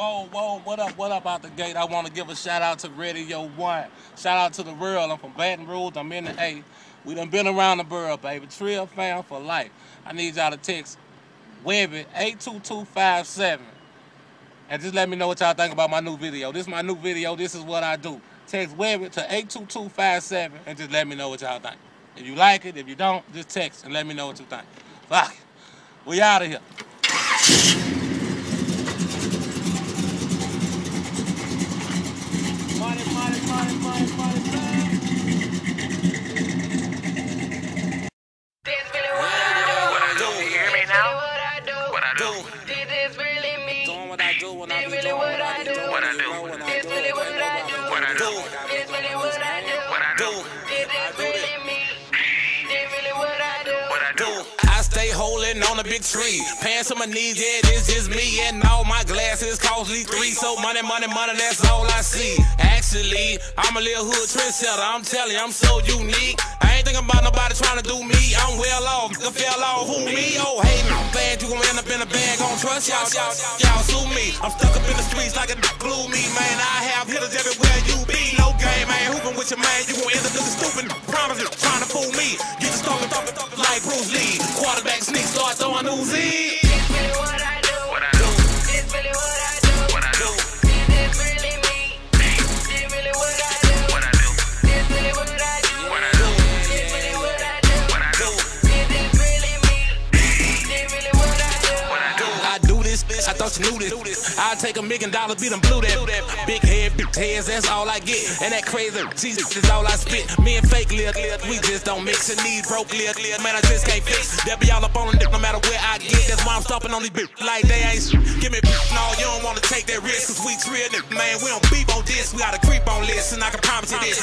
Whoa, whoa, what up, what up out the gate? I want to give a shout out to Radio One. Shout out to the world. I'm from Baton Rouge. I'm in the A. We done been around the world, baby. Trill fam for life. I need y'all to text Webbie 82257. And just let me know what y'all think about my new video. This is my new video. This is what I do. Text Webbie to 82257 and just let me know what y'all think. If you like it, if you don't, just text and let me know what you think. Fuck. We out of here. Really what I do. What I do? This really what I do. What I do? This really what I do. What I do? This is really me. This really what I do. What I do? I stay holding on a big tree. Pants on my knees, yeah, this is me. And all my glasses costly three. So money, money, money, that's all I see. Actually, I'm a little hood trendsetter. I'm telling you, I'm so unique. I ain't thinking about nobody trying to do me. I'm well off, I fell off. Who me? Oh, hey, I'm glad you gon' end up in a bag. Gon' trust y'all, y'all, y'all sue me. I'm stuck up in the streets like a glue me, man. I have hitters everywhere you be. No game, man. Hooping with your man, you gon' end up looking stupid. Promise you, trying to fool me. Get thumping, thumping like Bruce Lee. Quarterback sneak, start throwing Uzi. This, bitch. I thought knew this. I take a million dollars, beat them blue that. Big head, big heads, that's all I get. And that crazy Jesus is all I spit. Me and fake lip, we just don't mix. And these broke lip, man, I just can't fix. They'll be all up on the dick no matter where I get. That's why I'm stopping on these bitch like they ain't shit. Give me no, you don't wanna take that risk. Cause we trill man. We don't beep on this. We got a creep on this, And I can promise you this.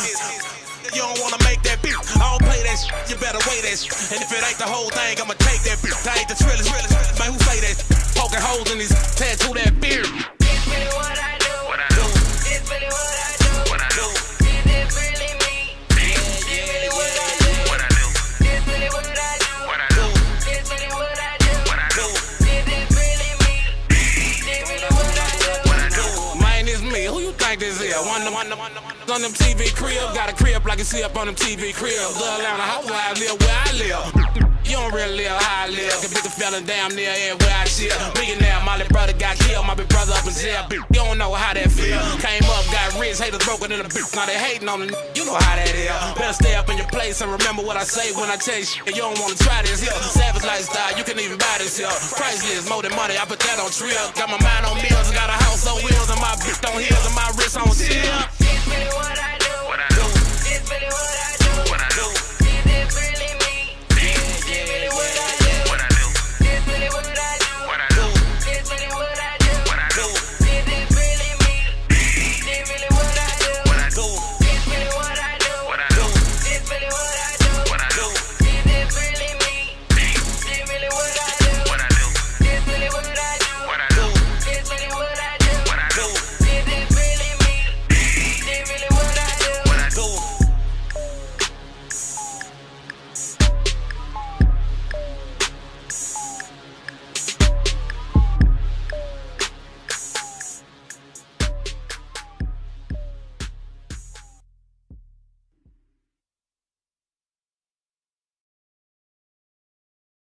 You don't wanna make that beat. I don't play that shit. You better weigh that shit. And if it ain't the whole thing, I'ma take that beat. I ain't the trillest. Man, who say that? Poking holes in his tattoo that beard. This really what I do. What I do? This really what I do. What I do? This is really me. This really what I do. What I do? This really what I do. What I do? This really what I do. What I do? This is really me. Really what I do. What I do? Man, it's me. Who you think this is? One one one on them TV crib. Got a crib like you see up on them TV crib. The Atlanta housewives live where I live. You don't really live how I live. A feeling down near everywhere I chill. Millionaire, my little brother got killed. My big brother up in jail. You don't know how that feel. Came up, got rich, haters broken in a bitch. Now they hating on the You know how that is. Better stay up in your place and remember what I say when I tell you. You don't wanna try this here. Savage lifestyle, you can even buy this here. Priceless, more than money. I put that on trill. Got my mind on meals, got a house on wheels, and my bitch on heels, and my wrist on